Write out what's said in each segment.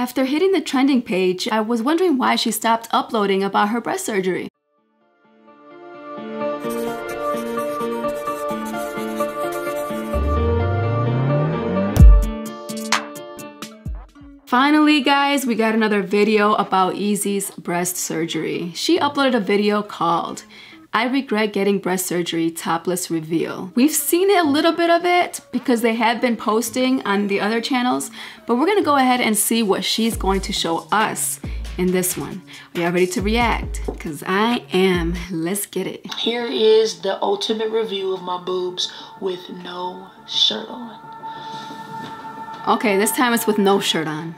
After hitting the trending page, I was wondering why she stopped uploading about her breast surgery. Finally, guys, we got another video about Ezee's breast surgery. She uploaded a video called I regret getting breast surgery topless reveal. We've seen a little bit of it because they have been posting on the other channels, but we're gonna go ahead and see what she's going to show us in this one. We are y'all ready to react? Because I am. Let's get it. Here is the ultimate review of my boobs with no shirt on. Okay, this time it's with no shirt on.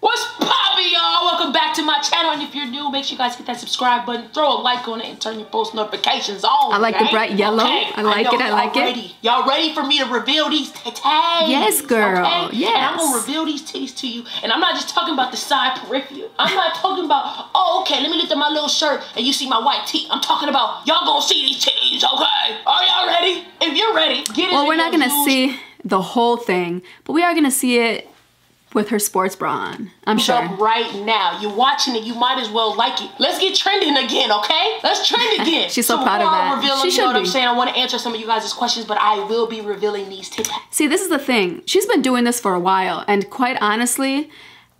What's poppin', y'all? Welcome back to my channel. And if you're new, make sure you guys hit that subscribe button, throw a like on it, and turn your post notifications on. I like okay? the bright yellow. Okay. I like I it. I like ready. it. Y'all ready for me to reveal these titties? Yes, girl. Okay? Yes. And I'm gonna reveal these titties to you. And I'm not just talking about the side peripheral. I'm not talking about, oh, okay, let me lift up my little shirt and you see my white teeth. I'm talking about y'all gonna see these titties, okay? Are y'all ready? If you're ready, get it. Well, we're not gonna see the whole thing, but we are gonna see it with her sports bra on. I'm sure. Up right now. You're watching it. You might as well like it. Let's get trending again, okay? Let's trend again. She's so, proud of that. Reveal she should you know what. I'm saying? I want to answer some of you guys' questions, but I will be revealing these today. See, this is the thing. She's been doing this for a while, and quite honestly,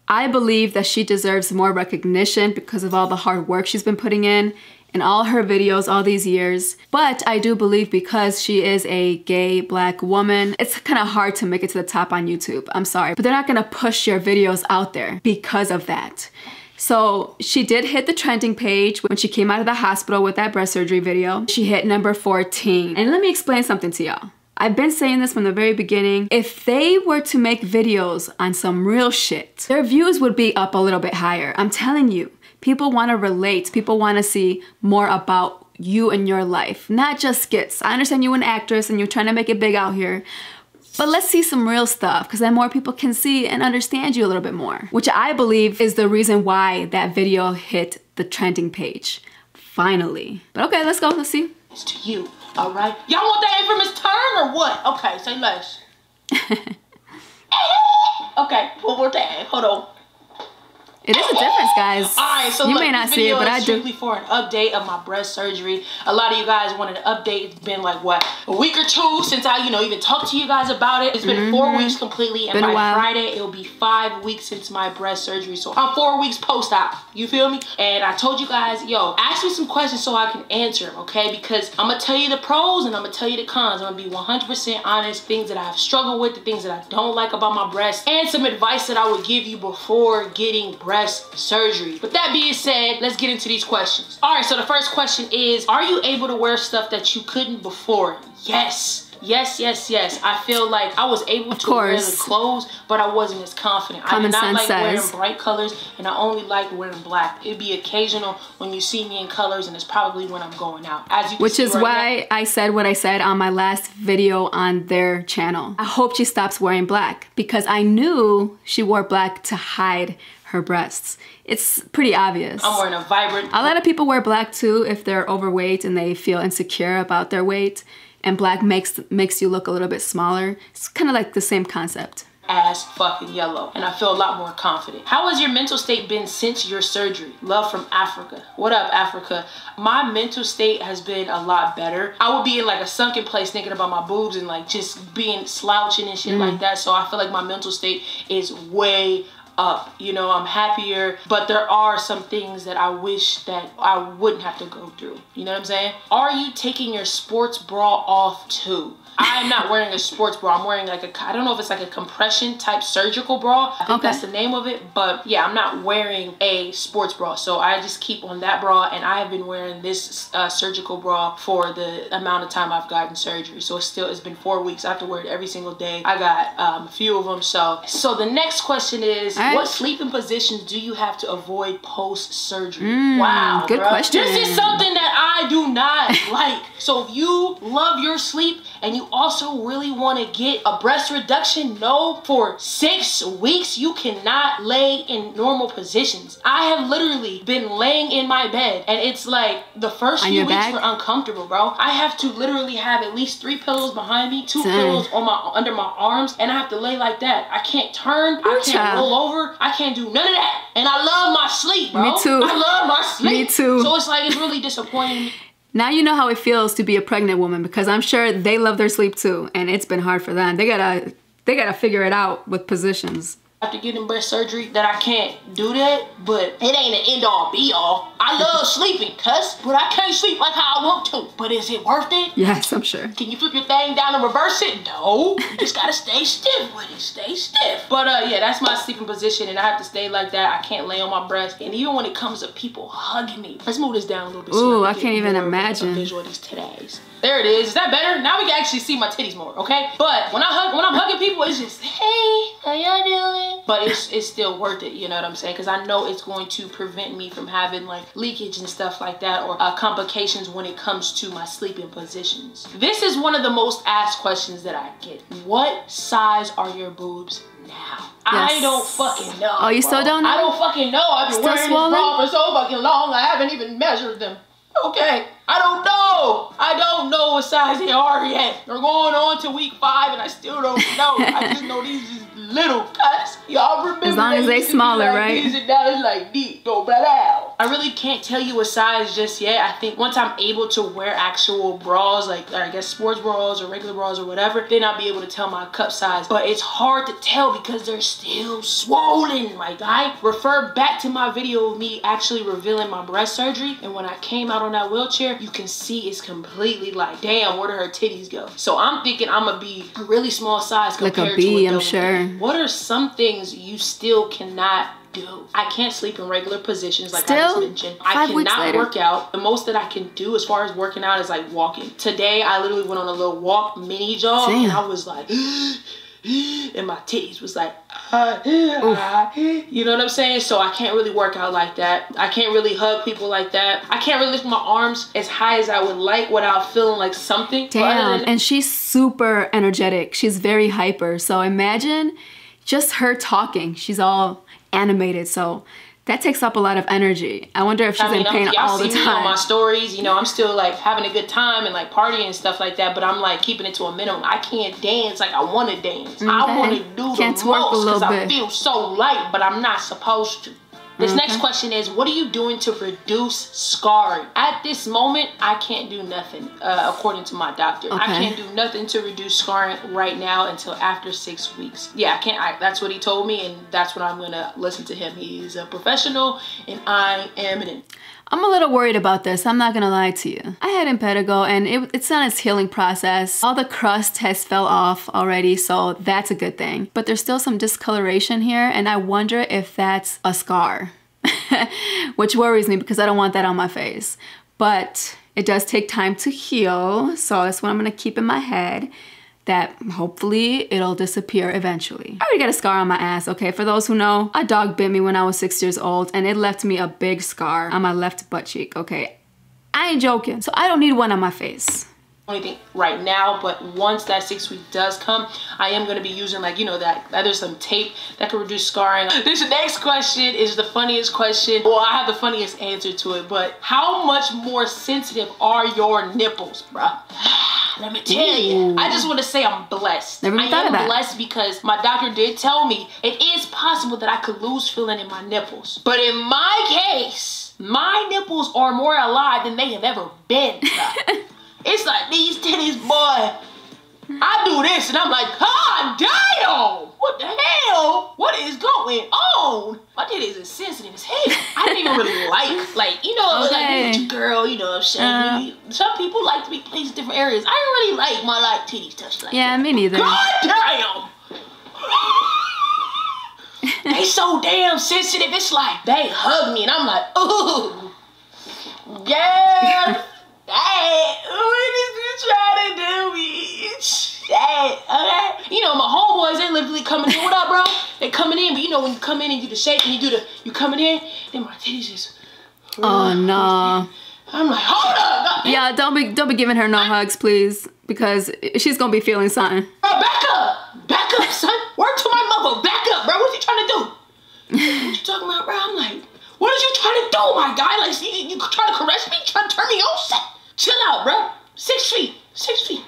I believe that she deserves more recognition because of all the hard work she's been putting in in all her videos all these years. But I do believe because she is a gay black woman, it's kind of hard to make it to the top on YouTube. I'm sorry, but they're not gonna push your videos out there because of that. So she did hit the trending page when she came out of the hospital with that breast surgery video. She hit number 14. And let me explain something to y'all. I've been saying this from the very beginning. If they were to make videos on some real shit, their views would be up a little bit higher. I'm telling you, people want to relate. People want to see more about you and your life, not just skits. I understand you're an actress and you're trying to make it big out here, but let's see some real stuff because then more people can see and understand you a little bit more, which I believe is the reason why that video hit the trending page. Finally. But okay, let's go. Let's see. It's to you, all right? Y'all want that infamous turn or what? Okay, say less. okay, one more time. Hold on. It is a difference, guys. All right, so you look, may not see it, but I do. for an update of my breast surgery. A lot of you guys wanted an update. It's been like what a week or two since I, you know, even talked to you guys about it. It's been mm-hmm. four weeks completely, and. Been by. Friday it'll be five weeks since my breast surgery. So I'm four weeks post-op. You feel me? And I told you guys, yo, ask me some questions so I can answer them, okay? Because I'm gonna tell you the pros and I'm gonna tell you the cons. I'm gonna be 100% honest. Things that I've struggled with, the things that I don't like about my breast, and some advice that I would give you before getting breast surgery. But that being said, let's get into these questions. All right, so the first question is, are you able to wear stuff that you couldn't before? Yes. Yes, yes, yes. I feel like I was able to wear the clothes, but I wasn't as confident. I Common did not like wearing bright colors, and I only liked wearing black. It'd be occasional when you see me in colors, and it's probably when I'm going out. As you Which is right why I said what I said on my last video on their channel. I hope she stops wearing black because I knew she wore black to hide her breasts. It's pretty obvious. I'm wearing a vibrant. A lot of people wear black too if they're overweight and they feel insecure about their weight. And black makes makes you look a little bit smaller. It's kind of like the same concept. ass fucking yellow and I feel a lot more confident. How has your mental state been since your surgery? Love from Africa. What up, Africa? My mental state has been a lot better. I would be in like a sunken place thinking about my boobs and like just being slouching and shit mm. like that. So I feel like my mental state is way up. You know, I'm happier, but there are some things that I wish that I wouldn't have to go through. You know what I'm saying? Are you taking your sports bra off too? I'm not wearing a sports bra. I'm wearing like a, I don't know if it's like a compression type surgical bra. I think Okay. that's the name of it. But yeah, I'm not wearing a sports bra. So I just keep on that bra. And I have been wearing this uh, surgical bra for the amount of time I've gotten surgery. So it's still, it's been four weeks. I have to wear it every single day. I got um, a few of them. So, so the next question is, right. what sleeping positions do you have to avoid post surgery? wow. good bruh. question. This is something that I do not like. So if you love your sleep and you also really want to get a breast reduction, no, for six weeks you cannot lay in normal positions. I have literally been laying in my bed and it's like the first On few weeks back? were uncomfortable, bro. I have to literally have at least three pillows behind me, two pillows on my under my arms, and I have to lay like that. I can't turn, I can't child. roll over, over. I can't do none of that. And I love my sleep, bro. Me too. I love my sleep. Me too. So it's like it's really disappointing. Now you know how it feels to be a pregnant woman because I'm sure they love their sleep too, and it's been hard for them. They gotta they gotta figure it out with positions after getting breast surgery that I can't do that, but it ain't an end all be all. I love sleeping, cuss, but I can't sleep like how I want to. But is it worth it? Yes, I'm sure. Can you flip your thing down and reverse it? No. You just gotta stay stiff with it. Stay stiff. But uh yeah, that's my sleeping position and I have to stay like that. I can't lay on my breast. And even when it comes to people hugging me. Let's move this down a little bit. Ooh, so I, I can't even imagine. Visual these today's. There it is. Is that better? Now we can actually see my titties more, okay? But when I hug, when I'm hugging people, it's just, hey, how y'all doing? But it's it's still worth it, you know what I'm saying? Because I know it's going to prevent me from having like leakage and stuff like that or uh, complications when it comes to my sleeping positions. This is one of the most asked questions that I get. What size are your boobs now? Yes. I don't fucking know. Oh, you bro. still don't know? I don't fucking know. I've been still wearing swollen? this bra for so fucking long. I haven't even measured them. Okay, I don't know. I don't know what size they are yet. They're going on to week five and I still don't know. I just know these is little cuts. Y'all remember As long as they smaller, like right? These and now it's like these. Go blah, blah. I really can't tell you a size just yet. I think once I'm able to wear actual bras, like I guess sports bras or regular bras or whatever, then I'll be able to tell my cup size. But it's hard to tell because they're still swollen, my guy. Refer back to my video of me actually revealing my breast surgery. And when I came out on that wheelchair, you can see it's completely like, damn, where did her titties go? So I'm thinking I'm gonna be a really small size compared like a B, to I'm sure. What are some things you still cannot do. I can't sleep in regular positions like Still? I just mentioned. I cannot work out. The most that I can do as far as working out is like walking. Today I literally went on a little walk mini jog and I was like and my titties was like you know what I'm saying? So I can't really work out like that. I can't really hug people like that. I can't really lift my arms as high as I would like without feeling like something. Damn. And she's super energetic. She's very hyper. So imagine just her talking. She's all animated. So that takes up a lot of energy. I wonder if she's I mean, in pain y'all all the see me on my stories. You know, I'm still like having a good time and like partying and stuff like that. But I'm like keeping it to a minimum. I can't dance like I want to dance. Mm, I want to do the most because I feel so light, but I'm not supposed to. This next question is, what are you doing to reduce scarring? At this moment, I can't do nothing, uh, according to my doctor. I can't do nothing to reduce scarring right now until after six weeks. Yeah, I can't. I, that's what he told me, and that's what I'm gonna listen to him. He's a professional, and I am an. I'm a little worried about this. I'm not gonna lie to you. I had impetigo and it, it's on its healing process. All the crust has fell off already, so that's a good thing. But there's still some discoloration here, and I wonder if that's a scar, which worries me because I don't want that on my face. But it does take time to heal, so that's what I'm gonna keep in my head. That hopefully it'll disappear eventually. I already got a scar on my ass, okay? For those who know, a dog bit me when I was six years old and it left me a big scar on my left butt cheek, okay? I ain't joking. So I don't need one on my face. Anything right now but once that six week does come i am going to be using like you know that, there's some tape that can reduce scarring. This next question is the funniest question. Well i have the funniest answer to it but how much more sensitive are your nipples bruh? Let me tell you i just want to say i'm blessed. Never i thought am that. blessed because my doctor did tell me it is possible that i could lose feeling in my nipples. But in my case my nipples are more alive than they have ever been. It's like these titties, boy. I do this and I'm like, God damn! What the hell? What is going on? My titties is sensitive as hell. I didn't even really like, like, you know, like Okay. with your girl, you know what I'm saying? Uh. Some people like to be placed in different areas. I don't really like my like titties touched like Yeah, that. me neither. God damn! they so damn sensitive. It's like they hug me and I'm like, ooh, yeah. Hey, what is you trying to do, bitch? Hey, okay. You know, my homeboys, they literally coming in. What up, bro? They coming in, but you know when you come in and you do the shake and you do the, you coming in, then my titties just. Oh no. I'm like, hold up. Yeah, don't be don't be giving her no hugs, please, because she's gonna be feeling something. Bro, back up. Back up, son. Word to my mother. Back up, bro. What's he trying to do? what you talking about, bro? I'm like, what is you trying to do, my guy? Like, you, you trying to caress me? trying to turn me on? Chill out, bro. Six feet. Six feet.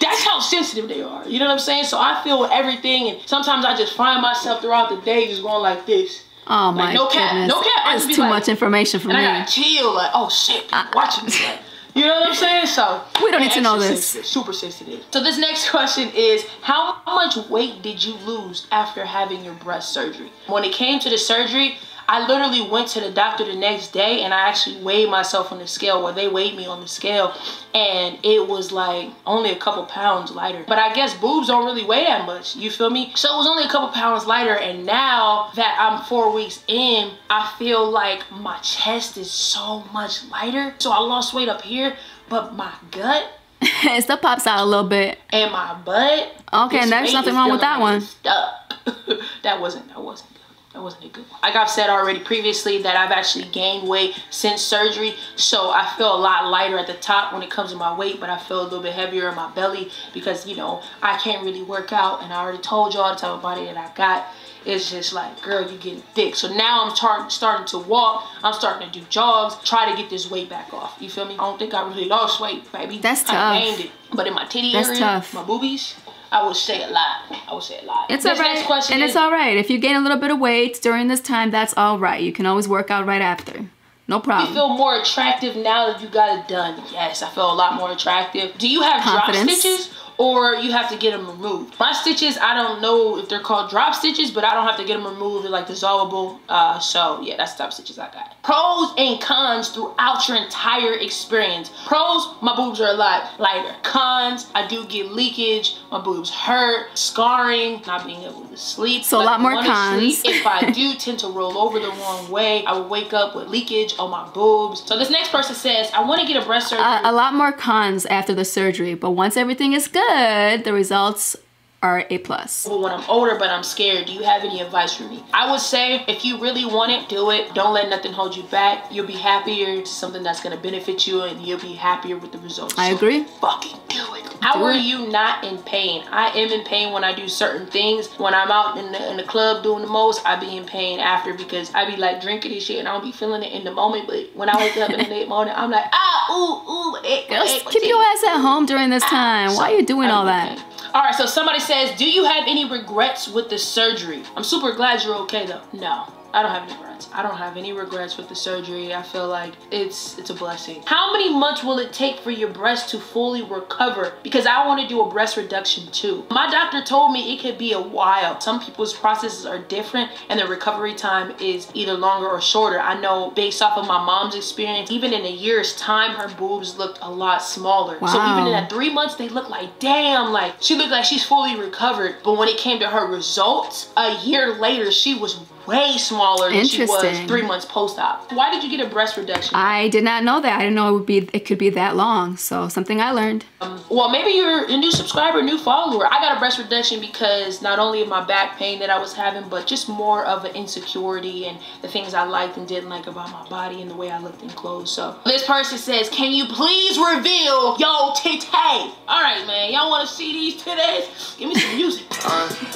That's how sensitive they are. You know what I'm saying? So I feel everything, and sometimes I just find myself throughout the day just going like this. Oh my no cap, goodness. no cap. That's too like- much information for And me. I gotta chill, like, oh shit, people watching me. Like, you know what I'm saying? So We don't need to know this. sensitive, super sensitive. So this next question is, how much weight did you lose after having your breast surgery? When it came to the surgery, I literally went to the doctor the next day and I actually weighed myself on the scale, where they weighed me on the scale, and it was like only a couple pounds lighter. But I guess boobs don't really weigh that much. You feel me? So it was only a couple pounds lighter, and now that I'm four weeks in, I feel like my chest is so much lighter. So I lost weight up here, but my gut it still pops out a little bit. and my butt. Okay, and there's nothing wrong with that one. Stuck. that wasn't. That wasn't. That wasn't a good one. Like I've said already previously, that I've actually gained weight since surgery, so I feel a lot lighter at the top when it comes to my weight, but I feel a little bit heavier in my belly because you know I can't really work out, and I already told y'all the type of body that I got. It's just like, girl, you getting thick. So now I'm tar- starting to walk. I'm starting to do jogs. Try to get this weight back off. You feel me? I don't think I really lost weight, baby. That's tough. I gained it. But in my titty That's area, tough. my boobies, I would say a lot. I would say a lot. It's this all right. And is, it's all right. If you gain a little bit of weight during this time, that's all right. You can always work out right after. No problem. you feel more attractive now that you got it done. Yes, I feel a lot more attractive. Do you have Confidence. drop stitches or you have to get them removed? My stitches, I don't know if they're called drop stitches, but I don't have to get them removed. They're like dissolvable. Uh, so yeah, that's the stitches I got. Pros and cons throughout your entire experience. Pros, my boobs are a lot lighter. Cons, I do get leakage. My boobs hurt, scarring, not being able to sleep. So a lot more cons. sleep. If I do tend to roll over the wrong way, I would wake up with leakage on my boobs. So this next person says, I want to get a breast surgery. a, a lot more cons after the surgery, but once everything is good, the results are a plus. but when I'm older, but I'm scared, do you have any advice for me? I would say if you really want it, do it. Don't let nothing hold you back. You'll be happier. It's something that's gonna benefit you, and you'll be happier with the results. I So agree. Fucking do it. How Do are it. you not in pain? I am in pain when I do certain things. When I'm out in the, in the club doing the most, I be in pain after because I be like drinking and shit, and I don't be feeling it in the moment. But when I wake up in the late morning, I'm like, ah, ooh, ooh, eh, Girl, eh, keep your ass at home during this Ah, time. Why are you doing all that? All right, so somebody says, "Do you have any regrets with the surgery?" I'm super glad you're okay though. No, I don't have any regrets. I don't have any regrets with the surgery. I feel like it's it's a blessing. How many months will it take for your breast to fully recover? Because I want to do a breast reduction too. My doctor told me it could be a while. Some people's processes are different and the recovery time is either longer or shorter. I know based off of my mom's experience, even in a year's time, her boobs looked a lot smaller. So even in that three months, they look like damn, like she looked like she's fully recovered. But when it came to her results, a year later, she was way smaller than she was three months post-op. Why did you get a breast reduction? I did not know that. I didn't know it would be it could be that long. So something I learned. Um, well, maybe you're a new subscriber, new follower. I got a breast reduction because not only of my back pain that I was having, but just more of an insecurity and the things I liked and didn't like about my body and the way I looked in clothes. So this person says, "Can you please reveal yo titty?" All right, man. Y'all want to see these titties? Give me some music.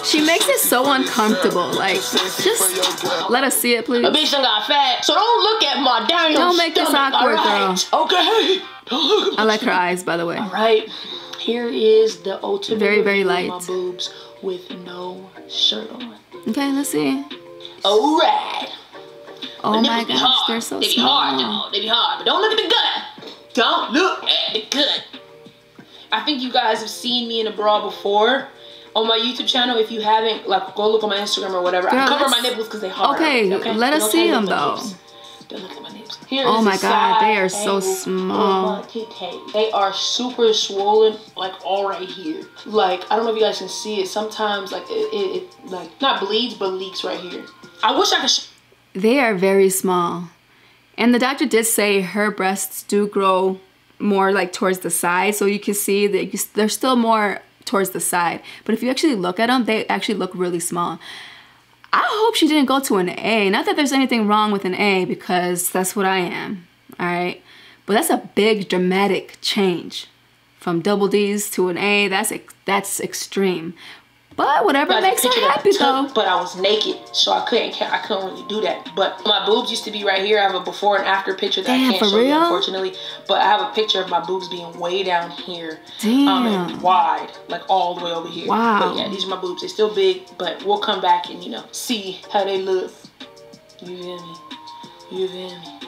She makes it so uncomfortable. Like just let us see it, please. A bitch done got fat, so don't look at my damn Don't make this stomach, awkward, alright? Okay. Don't look at I like her eyes, by the way. All right, here is the ultimate Very, very light. my boobs with no shirt on. Okay, let's see. All right. Oh The my gosh, hard. they're so They be hard, small. dog. They be hard, but don't look at the gut. Don't look at the gut. I think you guys have seen me in a bra before. On my YouTube channel, if you haven't, like, go look on my Instagram or whatever. Girl, I cover my nipples because they hard. Okay, okay? let us see them, look at my though. Don't look at my nips. Here Oh my God, they are so small. They are super swollen, like all right here. Like I don't know if you guys can see it. Sometimes, like it, it, it like not bleeds, but leaks right here. I wish I could. They are very small. And the doctor did say her breasts do grow more like towards the side. So you can see that you- they're still more towards the side. But if you actually look at them, they actually look really small. I hope she didn't go to an A. Not that there's anything wrong with an A because that's what I am. All right. But that's a big dramatic change from double D's to an A. That's that's extreme. But whatever makes her picture that I happy though. But I was naked, so I couldn't. I couldn't really do that. But my boobs used to be right here. I have a before and after picture that Damn, I can't show you, unfortunately. But I have a picture of my boobs being way down here, um, and wide, like all the way over here. Wow. But yeah, these are my boobs. They're still big, but we'll come back and you know see how they look. You feel me? You feel me?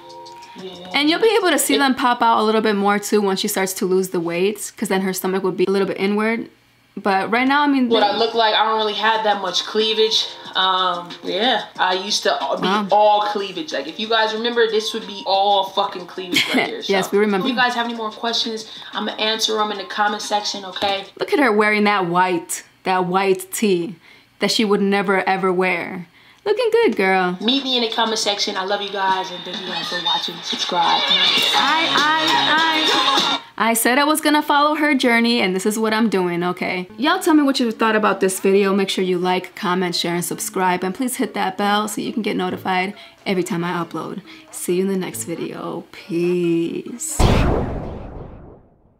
Yeah. And you'll be able to see them pop out a little bit more too once she starts to lose the weight, because then her stomach would be a little bit inward. But right now, I mean, what I look like, I don't really have that much cleavage. Um, yeah, I used to be Wow. all cleavage. Like, if you guys remember, this would be all fucking cleavage right here. Yes, we remember. If you guys have any more questions, I'm gonna answer them in the comment section. Okay. look at her wearing that white, that white tee that she would never ever wear. Looking good, girl. Meet me in the comment section. I love you guys, and thank you guys for watching. Subscribe. I, I, I, I said I was gonna follow her journey, and this is what I'm doing, okay? Y'all tell me what you thought about this video. Make sure you like, comment, share, and subscribe, and please hit that bell so you can get notified every time I upload. See you in the next video. Peace.